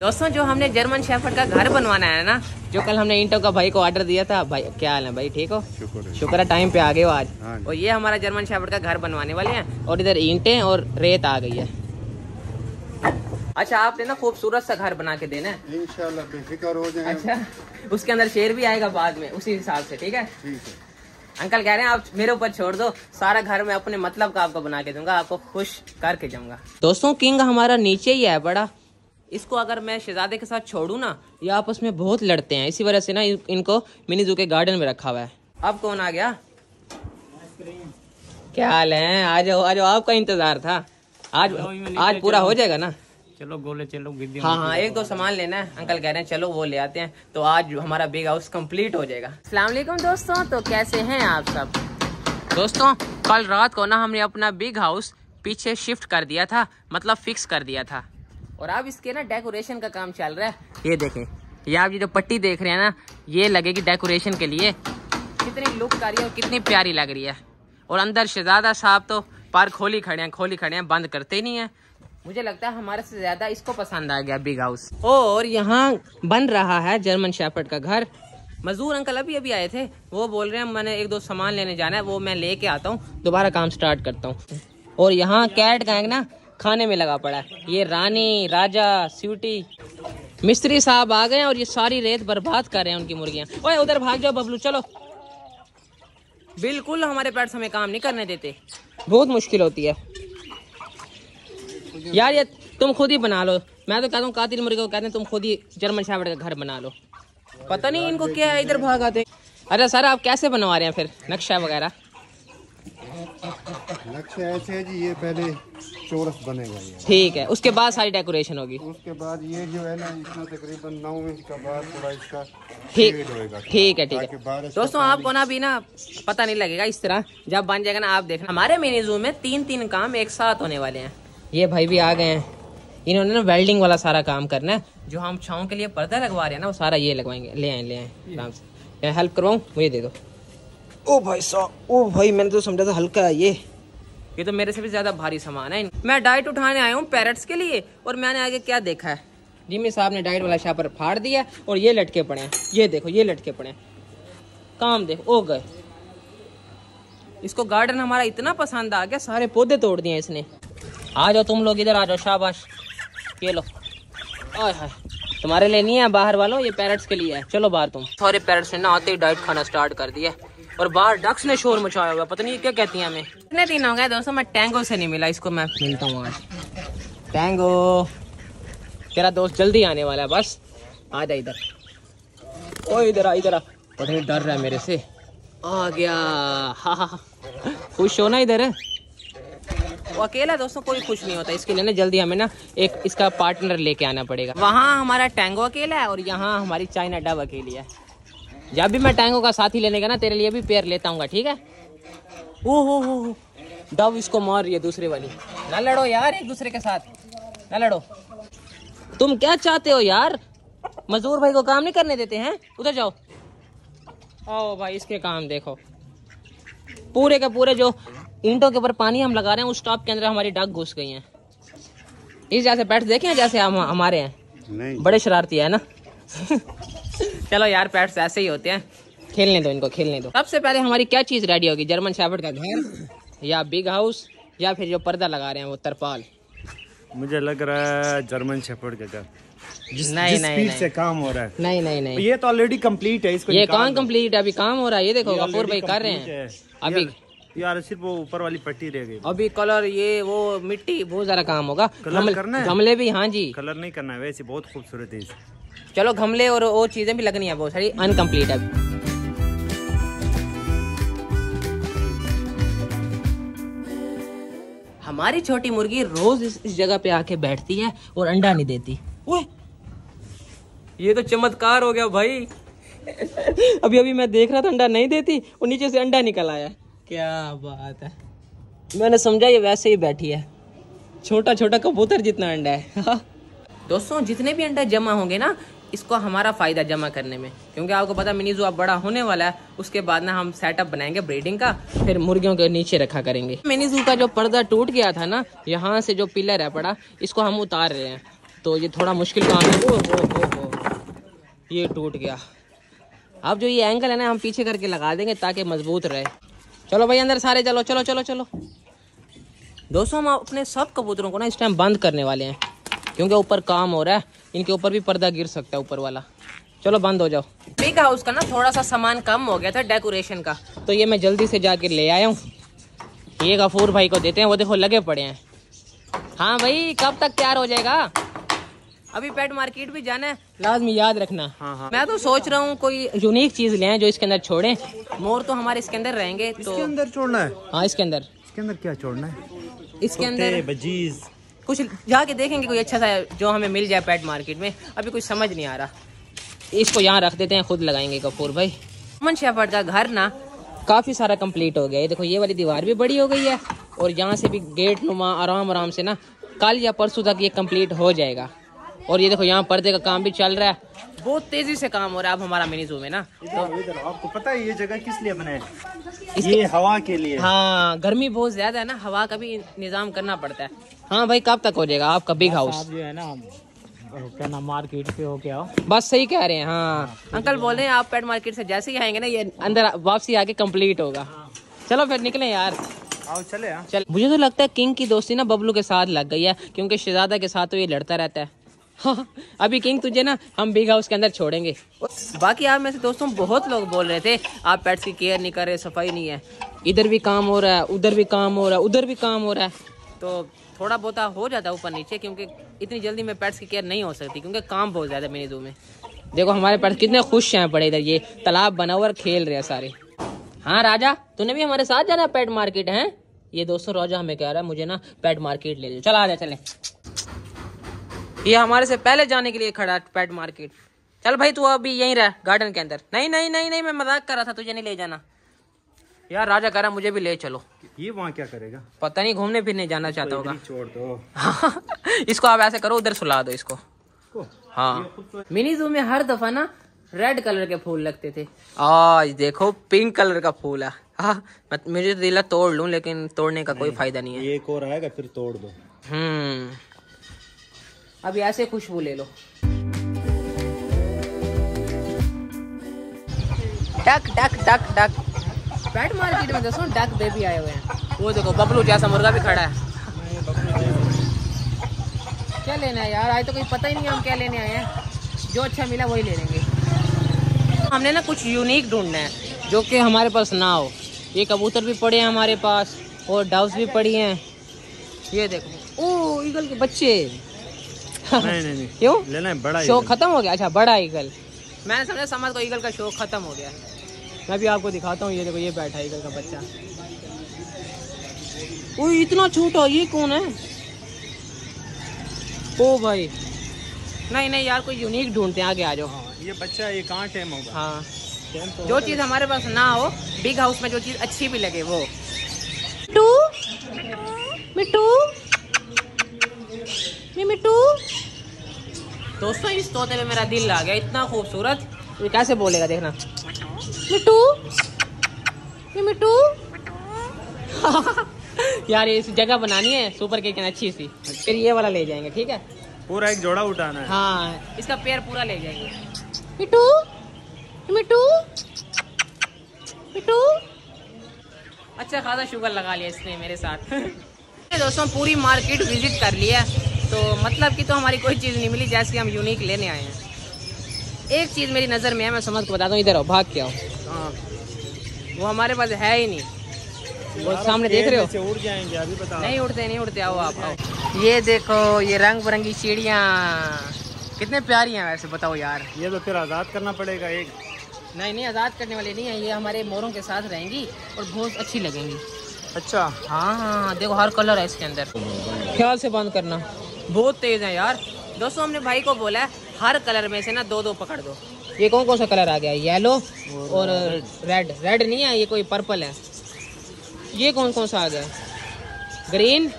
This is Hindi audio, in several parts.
दोस्तों जो हमने जर्मन शेफर्ड का घर बनवाना है ना जो कल हमने इंटो का भाई को ऑर्डर दिया था भाई क्या हाल है भाई ठीक हो? शुक्र है। टाइम पे आ गए हो आज। हाँ और ये हमारा जर्मन शेफर्ड का घर बनवाने वाले हैं और इधर ईंटें और रेत आ गई है। अच्छा आपने ना खूबसूरत सा घर बना के देना है। बेफिक्र हो जाए। अच्छा उसके अंदर शेर भी आएगा बाद में उसी हिसाब से ठीक है? ठीक है। अंकल कह रहे हैं आप मेरे ऊपर छोड़ दो सारा घर मैं अपने मतलब का आपको बना के दूँगा आपको खुश करके जाऊँगा। दोस्तों किंग हमारा नीचे ही है बड़ा। इसको अगर मैं शहजादे के साथ छोड़ू ना ये आपस में बहुत लड़ते हैं। इसी वजह से ना इनको मिनी जू के गार्डन में रखा हुआ है। अब कौन आ गया? क्या हाल है? आ जाओ आ जाओ आपका इंतज़ार था। आज आज पूरा हो जाएगा ना? चलो गोले चलो हाँ हाँ एक दो सामान लेना है। अंकल कह रहे हैं चलो वो ले आते हैं। तो आज हमारा बिग हाउस कंप्लीट हो जाएगा। असलाम दोस्तों तो कैसे हैं आप सब? दोस्तों कल रात को ना हमने अपना बिग हाउस पीछे शिफ्ट कर दिया था मतलब फिक्स कर दिया था। और अब इसके ना डेकोरेशन का काम चल रहा है। ये देखें, ये आप ये जो पट्टी देख रहे हैं ना, ये लगेगी डेकोरेशन के लिए। कितनी लुक आ रही है और कितनी प्यारी लग रही है। और अंदर शहजादा साहब तो पार खोली खड़े हैं, खोली खड़े हैं, बंद करते ही नहीं है। मुझे लगता है हमारे से ज़्यादा इसको पसंद आ गया बिग हाउस और यहाँ बन रहा है जर्मन शेफर्ड का घर। मजदूर अंकल अभी अभी आए थे, वो बोल रहे हैं, मैंने एक दो सामान लेने जाना है, वो मैं लेके आता हूँ, दोबारा काम स्टार्ट करता हूँ। और यहाँ कैट गैंग ना खाने में लगा पड़ा है। ये रानी, राजा स्वीटी मिस्त्री साहब आ गए और ये सारी रेत बर्बाद कर रहे हैं उनकी मुर्गियाँ। ओए, उधर भाग जाओ, बबलू, चलो। बिल्कुल हमारे पेट्स हमें काम नहीं करने देते। बहुत मुश्किल होती है। यार, ये तुम खुद ही बना लो। मैं तो कहता हूँ, कातिल मुर्गे को कहते हैं, तुम खुद ही जर्मन शावर का घर बना लो। पता नहीं इनको क्या इधर भाग आते अरे सर, आप कैसे बनवा रहे हैं फिर नक्शा वगैरह? लक्ष्य ऐसे है जी ये पहले चौरस बनेगा ये। ठीक है उसके बाद सारी डेकोरेशन होगी। उसके बाद ये जो है ना इसमें तकरीबन नौ इंच का बाद थोड़ा इसका ठीक ठीक है ठीक है। दोस्तों आपको ना भी ना पता नहीं लगेगा इस तरह। जब बन जाएगा ना आप देखना। हमारे मिनी जू में तीन तीन काम एक साथ होने वाले हैं। ये भाई भी आ गए हैं। इन्होंने ना वेल्डिंग वाला सारा काम करना है। जो हम छाँव के लिए पर्दा लगवा रहे हैं ना वो सारा ये लगवाएँगे। ले आए ले आए आराम से। हेल्प करवाऊँ? मुझे दे दो। ओ भाई साहब ओ भाई मैंने तो समझा था हल्का है ये। ये तो मेरे से भी ज़्यादा भारी सामान है। मैं डाइट उठाने आया हूँ पैरट्स के लिए और मैंने आगे क्या देखा है? जिम्मी साहब ने डाइट वाला शापर फाड़ दिया और ये लटके पड़े हैं। ये देखो, ये लटके पड़े हैं। काम देखो, ओ गए। इसको गार्डन हमारा इतना पसंद आ गया, सारे पौधे तोड़ दिए इसने। आ जाओ तुम लोग इधर, आ जाओ शाबाश। ये लो। आय हाय। तुम्हारे लिए नहीं है, बाहर वालों, ये पैरट्स के लिए है। चलो बाहर तुम। सारे पैरट्स ने ना आते ही डाइट खाना स्टार्ट कर दिया। और बाहर डक्स ने शोर मचाया हुआ पता नहीं क्या कहती हैं हमें। कितने दिन हो गए दोस्तों, मैं टैंगो से नहीं मिला, इसको मैं मिलता हूँ आज। टैंगो तेरा दोस्त जल्दी आने वाला है, बस। आ जा इधर। ओ इधर आ इधर आ। पता नहीं, डर रहा है मेरे से। आ गया। हा हा। खुश हो ना इधर? वो अकेला दोस्तों, कोई खुश नहीं होता। इसके लिए ना जल्दी हमें ना एक इसका पार्टनर लेके आना पड़ेगा। वहाँ हमारा टैंगो अकेला है और यहाँ हमारी चाइना डब अकेली है। जब भी मैं टैंगो का साथी लेने का ना तेरे लिए भी पेयर लेता हूँ ठीक है? ओ हो हो डब इसको मार रही है दूसरे वाली। ना लड़ो यार एक दूसरे के साथ। ना लड़ो। तुम क्या चाहते हो यार? मजदूर भाई को काम नहीं करने देते हैं? उधर जाओ। आओ भाई इसके काम देखो। पूरे के पूरे जो ईंटों के ऊपर पानी हम लगा रहे हैं उस टॉप के अंदर हमारी डग घुस गई हैं। इस जैसे बैठ देखे हैं जैसे हम हमारे हैं। नहीं। बड़े शरारती है ना? चलो यार पैट्स ऐसे ही होते हैं। खेलने दो इनको खेलने दो। सबसे पहले हमारी क्या चीज़ रेडी होगी? जर्मन शेफर्ड का घर या बिग हाउस या फिर जो पर्दा लगा रहे हैं वो तरपाल? मुझे लग रहा है जर्मन शेफर्ड का घर। जिस नहीं, जिस नहीं, नहीं। से काम हो रहा है। नहीं नहीं नहीं। ये तो ऑलरेडी कंप्लीट है इसको ये कौन कंप्लीट है? अभी काम हो रहा है ये देखो गफूर भाई कर रहे हैं। है। अभी यार- सिर्फ़ वो ऊपर वाली पट्टी रह गई। अभी कलर ये वो मिट्टी बहुत सारा काम होगा। कलर गमले- करना है? गमले भी हाँ जी। कलर नहीं करना है वैसे बहुत खूबसूरत है इसे। चलो गमले और वो चीज़ें भी लगनी है बहुत सारी अनकम्प्लीट है। हमारी छोटी मुर्गी रोज इस, इस जगह पे आके बैठती है और अंडा नहीं देती। ओए ये तो चमत्कार हो गया भाई। अभी अभी मैं देख रहा था अंडा नहीं देती और नीचे से अंडा निकल आया। क्या बात है। मैंने समझा ये वैसे ही बैठी है। छोटा छोटा कबूतर जितना अंडा है। दोस्तों जितने भी अंडे जमा होंगे ना इसको हमारा फ़ायदा जमा करने में। क्योंकि आपको पता मिनी जू अब बड़ा होने वाला है। उसके बाद ना हम सेटअप बनाएँगे ब्रीडिंग का, फिर मुर्गियों के नीचे रखा करेंगे। मिनी जू का जो पर्दा टूट गया था ना, यहाँ से जो पिलर है पड़ा, इसको हम उतार रहे हैं। तो ये थोड़ा मुश्किल काम है। ये टूट गया। अब जो ये एंगल है ना, हम पीछे करके लगा देंगे ताकि मज़बूत रहे। चलो भाई, अंदर सारे चलो चलो चलो चलो। दोस्तों, हम अपने सब कबूतरों को ना इस टाइम बंद करने वाले हैं। क्योंकि ऊपर काम हो रहा है। इनके ऊपर भी पर्दा गिर सकता है ऊपर वाला। चलो बंद हो जाओ। बिग हाउस का ना थोड़ा सा सामान कम हो गया था डेकोरेशन का। तो ये मैं जल्दी से जाके ले आया हूँ। ये गफूर भाई को देते हैं वो देखो लगे पड़े हैं। हाँ भाई कब तक तैयार हो जाएगा? अभी पेट मार्केट भी जाना है। लाजमी याद रखना। हाँ हाँ। मैं तो सोच रहा हूँ कोई यूनिक चीज़ ले जो इसके अंदर छोड़े। मोर तो हमारे इसके अंदर रहेंगे तो इसके अंदर छोड़ना है? हाँ इसके अंदर। इसके अंदर क्या छोड़ना है? इसके अंदर बजीज। कुछ जाके देखेंगे कोई अच्छा सा जो हमें मिल जाए पेट मार्केट में। अभी कुछ समझ नहीं आ रहा। इसको यहाँ रख देते हैं खुद लगाएँगे कपूर भाई। अमन शेफर्ड का घर ना। काफ़ी सारा कंप्लीट हो गया। है देखो ये वाली दीवार भी बड़ी हो गई है। और यहाँ से भी गेट नुमा आराम आराम से ना कल या परसों तक ये कंप्लीट हो जाएगा। और ये देखो यहाँ पर्दे का काम भी चल रहा है। बहुत तेज़ी से काम हो रहा है अब हमारा मिनी जू में ना। तो इधर आपको पता है ये जगह किस लिए बनाए ये हवा के लिए। हाँ गर्मी बहुत ज़्यादा है ना हवा का भी निज़ाम करना पड़ता है। हाँ भाई कब तक हो जाएगा? आपका बिग हाउस जो है ना क्या ना मार्केट पे हो के आओ। बस सही कह रहे हैं हाँ। अंकल बोल रहे हैं आप पेट मार्केट से जैसे ही आएँगे ना ये अंदर वापसी आके कंप्लीट होगा। चलो फिर निकले यार। आओ चले हाँ। चल। मुझे तो लगता है किंग की दोस्ती ना बबलू के साथ लग गई है क्योंकि शहजादा के साथ तो ये लड़ता रहता है। अभी किंग, तुझे ना हम बिग हाउस के अंदर छोड़ेंगे। बाकी आप में से दोस्तों, बहुत लोग बोल रहे थे, आप पेट्स की केयर नहीं कर रहे, सफ़ाई नहीं है। इधर भी काम हो रहा है, उधर भी काम हो रहा है, उधर भी काम हो रहा है। तो थोड़ा बहुत हो जाता है ऊपर नीचे, क्योंकि इतनी जल्दी में पेट्स की केयर नहीं हो सकती, क्योंकि काम बहुत ज़्यादा मेरी जू में। देखो, हमारे पेट्स कितने खुश हैं पड़े इधर, ये तालाब बना हुआ और खेल रहे हैं सारे। हाँ राजा, तूने भी हमारे साथ जाना पेट मार्केट, है? ये दोस्तों, राजा हमें कह रहा है, मुझे ना पेट मार्केट ले लो। चल, आ जा, चले ये हमारे से पहले जाने के लिए खड़ा है पेट मार्केट चल भाई तू अभी यहीं रह गार्डन के अंदर। नहीं नहीं नहीं नहीं मैं मज़ाक कर रहा था तुझे नहीं ले जाना। यार राजा कह रहा मुझे भी ले चलो। ये वहाँ क्या करेगा? पता नहीं घूमने फिरने जाना चाहता होगा। छोड़ दो। इसको आप ऐसे करो उधर सुला दो इसको। हाँ। मिनी जू में हर दफ़ा ना रेड कलर के फूल लगते थे। आज देखो पिंक कलर का फूल है। हाँ मुझे तो दिला तोड़ लूँ लेकिन तोड़ने का कोई फ़ायदा नहीं है। एक और आएगा फिर तोड़ दो। हम्म। अभी ऐसे खुशबू ले लो। Duck duck duck duck. Pet market में दोस्तों डक बेबी आए हुए हैं। वो देखो बबलू जैसा मुर्गा भी खड़ा है। क्या लेना है यार आज तो कोई पता ही नहीं है हम क्या लेने आए हैं। जो अच्छा मिला वही ले लेंगे। हमने ना कुछ यूनिक ढूंढना है जो कि हमारे पास ना हो। ये कबूतर भी पड़े हैं हमारे पास और डाउस भी पड़ी हैं। ये देखो। ओ ईगल के बच्चे। नहीं नहीं नहीं। क्यों? लेना है बड़ा शौक खत्म हो गया? अच्छा बड़ा ईगल मैंने समझा समझ को ईगल का शौक खत्म हो गया मैं भी आपको दिखाता हूँ ये देखो ये बैठा ईगल का बच्चा। ओ इतना छोटा ये कौन है? ओ भाई। नहीं नहीं यार कोई यूनिक ढूंढते हैं आगे आ जाओ। हाँ, ये बच्चा ये कहाँ टाइम होगा हाँ। तो जो चीज़ हमारे पास ना हो बिग हाउस में जो चीज़ अच्छी भी लगे वो। मिट्टू? मिट्टू? ये मिट्टू? दोस्तों इस तोते में मेरा दिल आ गया इतना खूबसूरत। ये कैसे बोलेगा देखना। मिट्टू? ये मिट्टू? यार ये इस जगह बनानी है सुपर किचन अच्छी सी। फिर ये वाला ले जाएँगे ठीक है? पूरा एक जोड़ा उठाना है। हाँ इसका पेड़ पूरा ले जाएँगे। मिट्टू? मिट्टू? मिट्टू? अच्छा खासा शुगर लगा लिया इसने मेरे साथ। दोस्तों पूरी मार्केट विज़िट कर लिया तो मतलब कि तो हमारी कोई चीज़ नहीं मिली जैसे हम यूनिक लेने आए हैं। एक चीज़ मेरी नज़र में है मैं समझ को बताता हूँ इधर आओ भाग के आओ। हाँ। वो हमारे पास है ही नहीं। वो सामने देख रहे हो? उड़ जाएँगे अभी बताओ। नहीं उड़ते नहीं उड़ते आओ आप आओ। ये देखो ये रंग बिरंगी चिड़िया कितने प्यारी हैं वैसे बताओ यार। ये तो फिर आज़ाद करना पड़ेगा एक। नहीं नहीं आज़ाद करने वाले नहीं है ये हमारे मोरों के साथ रहेंगी और बहुत अच्छी लगेंगी। अच्छा हाँ हाँ देखो हर कलर है इसके अंदर। ख्याल से बंद करना। बहुत तेज है यार। दोस्तों हमने भाई को बोला है हर कलर में से ना दो दो पकड़ दो। ये कौन कौन सा कलर आ गया? येलो और रेड रेड नहीं है ये कोई पर्पल है। ये कौन कौन सा आ गया? ग्रीन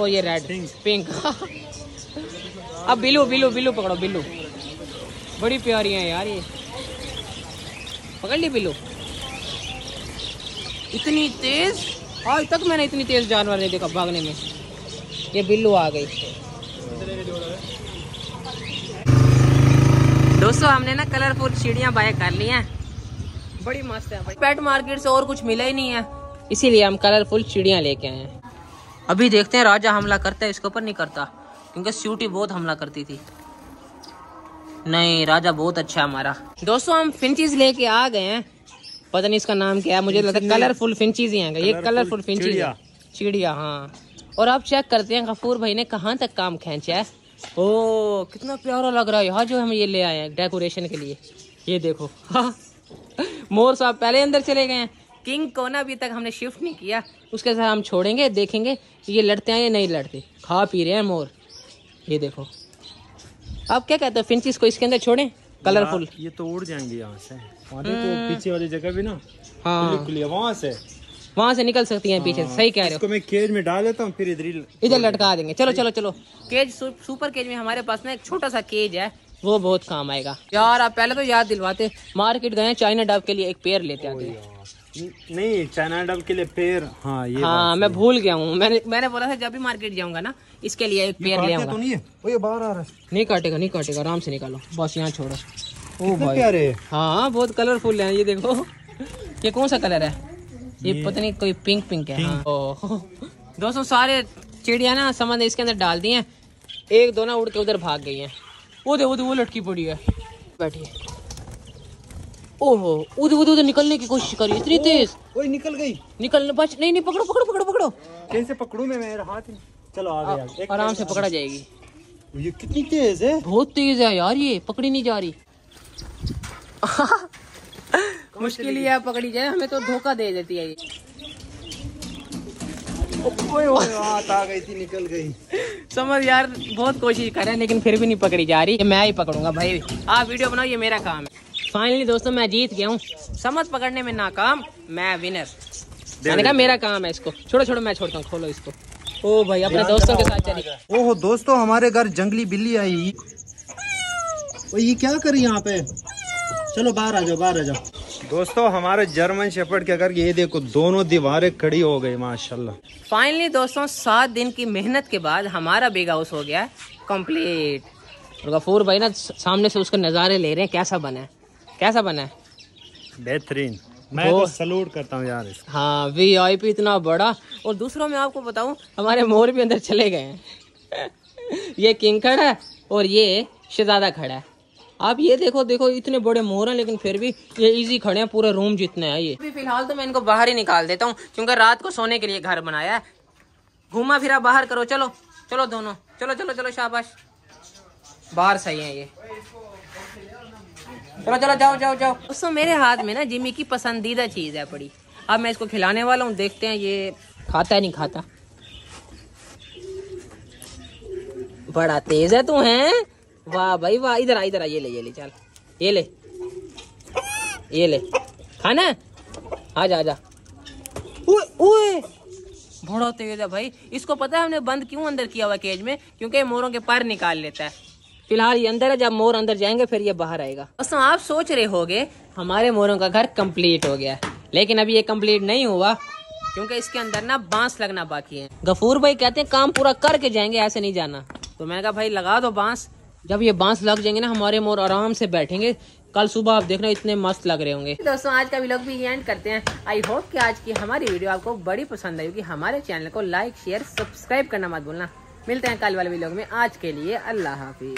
और ये रेड पिंक अब बिलू बिलू बिलू पकड़ो बिलू बड़ी प्यारी है यार ये। पकड़ ली बिलू इतनी तेज? आज तक मैंने इतनी तेज जानवर नहीं देखा भागने में। ये बिल्लू आ गई। दोस्तों, हमने ना कलरफुल चिड़िया बाय कर ली हैं। बड़ी मस्त है पेट मार्केट से और कुछ मिला ही नहीं है। इसीलिए हम कलरफुल चिड़िया लेके आए हैं। अभी देखते हैं राजा हमला करता है, इसके ऊपर नहीं करता। क्योंकि स्यूटी बहुत हमला करती थी। नहीं, राजा बहुत अच्छा हमारा दोस्तों, हम फिंचीज लेके आ गए हैं। पता नहीं इसका नाम क्या है मुझे लगता है कलरफुल फिंचीज ही हैं ये कलरफुल फिंचीज। है। चिड़िया हाँ। और आप चेक करते हैं गफूर भाई ने कहाँ तक काम खींचा है? ओ कितना प्यारा लग रहा है। यहाँ जो हम ये ले आए हैं डेकोरेशन के लिए। ये देखो। हाँ। मोर साहब पहले अंदर चले गए हैं। किंग को ना अभी तक हमने शिफ्ट नहीं किया। उसके साथ हम छोड़ेंगे देखेंगे ये लड़ते हैं या नहीं लड़ते। खा पी रहे हैं मोर। ये देखो। आप क्या कहते हो? फिंचिस को इसके अंदर छोड़ें। कलरफुल ये तो उड़ जाएँगे यहाँ से। देखो पीछे वाली जगह भी ना हाँ। है वहाँ से। वहाँ से निकल सकती हैं पीछे सही कह रहे हो। मैं केज में डाल देता हूँ फिर इधर इधर लटका देंगे। चलो चलो चलो। केज सुपर केज में हमारे पास ना एक छोटा सा केज है। वो बहुत काम आएगा। यार आप पहले तो याद दिलवाते। मार्केट गए चाइना डब के लिए एक पेड़ लेते आते नहीं चाइना डब के लिए पेड़ हाँ ये हाँ मैं भूल गया हूँ। मैंने मैंने बोला था जब भी मार्केट जाऊँगा ना इसके लिए एक पेड़ ले आऊँगा तो नहीं है? ये बाहर आ रहा है। नहीं काटेगा नहीं काटेगा आराम से निकालो। बस यहाँ छोड़ो। ओ भाई। प्यारे हाँ। बहुत कलरफुल है ये देखो। ये कौन सा कलर है? ये पता नहीं कोई पिंक पिंक है हाँ। दोस्तों सारे चिड़िया ना समझ इसके अंदर डाल दिए हैं। एक दो ना उड़ के उधर भाग गई हैं। वो देखो वो लटकी पड़ी है। बैठिए। ओहो उधर उधर उधर निकलने की कोशिश करी इतनी तेज। ओए निकल गई। निकलने बच नहीं नहीं पकड़ो पकड़ो पकड़ो पकड़ो। कैसे पकड़ू मैं मेरा हाथ चलो आ गया आराम से पकड़ा जाएगी। ये कितनी तेज है? बहुत तेज है यार ये पकड़ी नहीं जा रही। मुश्किल ही है पकड़ी जाए हमें तो धोखा दे देती है ये। हाथ आ गई थी निकल गई। समझ यार बहुत कोशिश कर रहे हैं लेकिन फिर भी नहीं पकड़ी जा रही। मैं ही पकड़ूँगा भाई। आप वीडियो बनाओ ये मेरा काम है। फाइनली दोस्तों मैं जीत गया हूँ। समझ पकड़ने में नाकाम मैं विनर मैंने कहा मेरा काम है इसको। छोड़ो छोड़ो मैं छोड़ता हूँ खोलो इसको। ओ भाई अपने दोस्तों के साथ चलिए ओहो दोस्तों हमारे घर जंगली बिल्ली आई। ओ ये क्या करी यहाँ पे? चलो बाहर आ जाओ बाहर आ जाओ। दोस्तों हमारे जर्मन शेपर्ड के घर ये देखो दोनों दीवारें खड़ी हो गई माशाल्लाह। फाइनली दोस्तों सात दिन की मेहनत के बाद हमारा बिग हाउस हो गया कंप्लीट और गफूर भाई ना सामने से उसके नज़ारे ले रहे हैं कैसा बना है? कैसा बना है? बेहतरीन। मैं तो सलूट करता हूँ यार इसको। हाँ वी आई पी इतना बड़ा। और दूसरों में आपको बताऊँ हमारे मोर भी अंदर चले गए हैं। ये किंग खड़ा है और ये शहजादा खड़ा है। आप ये देखो देखो इतने बड़े मोर हैं लेकिन फिर भी ये इजी खड़े हैं पूरे रूम जितने हैं ये। अभी फ़िलहाल तो मैं इनको बाहर ही निकाल देता हूँ क्योंकि रात को सोने के लिए घर बनाया है। घूमा फिरा बाहर करो चलो चलो दोनों चलो चलो चलो शाबाश। बाहर सही है ये। चलो चलो, जाओ जाओ जाओ। दोस्तों, मेरे हाथ में ना जिमी की पसंदीदा चीज़ है पड़ी। अब मैं इसको खिलाने वाला हूँ, देखते हैं ये खाता है, नहीं खाता। बड़ा तेज है तू, है? वाह भाई, वाह, इधर आ इधर आ, ये ले ये ले, चल। ये ले। ये ले। खाना है? आजा आजा ओए ओए! बड़ा तेज है भाई। इसको पता है हमने बंद क्यों अंदर किया हुआ केज में? क्योंकि मोरों के पर निकाल लेता है। फ़िलहाल ये अंदर है जब मोर अंदर जाएँगे फिर ये बाहर आएगा। दोस्तों आप सोच रहे होगे हमारे मोरों का घर कंप्लीट हो गया है। लेकिन अभी ये कंप्लीट नहीं हुआ क्योंकि इसके अंदर ना बाँस लगना बाकी है। गफूर भाई कहते हैं काम पूरा करके जाएँगे ऐसे नहीं जाना। तो मैंने कहा भाई लगा दो बाँस। जब ये बाँस लग जाएँगे ना हमारे मोर आराम से बैठेंगे। कल सुबह आप देखना इतने मस्त लग रहे होंगे। दोस्तों आज का व्लॉग भी एंड करते हैं। आई होप कि आज की हमारी वीडियो आपको बड़ी पसंद आई होगी। हमारे चैनल को लाइक शेयर सब्सक्राइब करना मत भूलना। मिलते हैं कल वाले व्लॉग में। आज के लिए अल्लाह हाफिज।